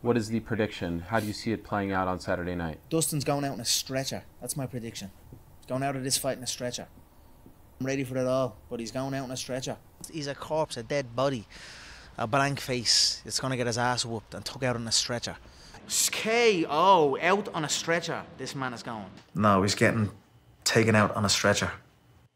What is the prediction? How do you see it playing out on Saturday night? Dustin's going out in a stretcher. That's my prediction. He's going out of this fight in a stretcher. I'm ready for it all, but he's going out in a stretcher. He's a corpse, a dead body, a blank face. It's going to get his ass whooped and took out in a stretcher. KO out on a stretcher. This man is going. No, he's getting taken out on a stretcher.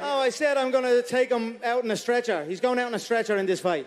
Oh, I said I'm going to take him out in a stretcher. He's going out in a stretcher in this fight.